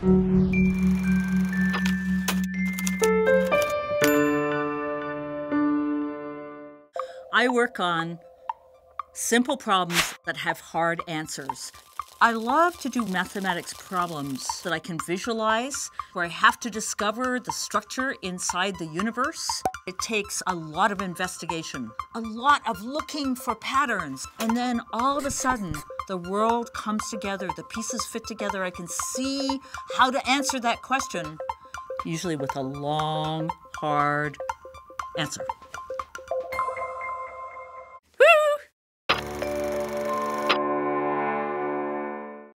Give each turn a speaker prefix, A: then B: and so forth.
A: I work on simple problems that have hard answers. I love to do mathematics problems that I can visualize, where I have to discover the structure inside the universe. It takes a lot of investigation, a lot of looking for patterns, and then all of a sudden, the world comes together, the pieces fit together. I can see how to answer that question, usually with a long, hard answer.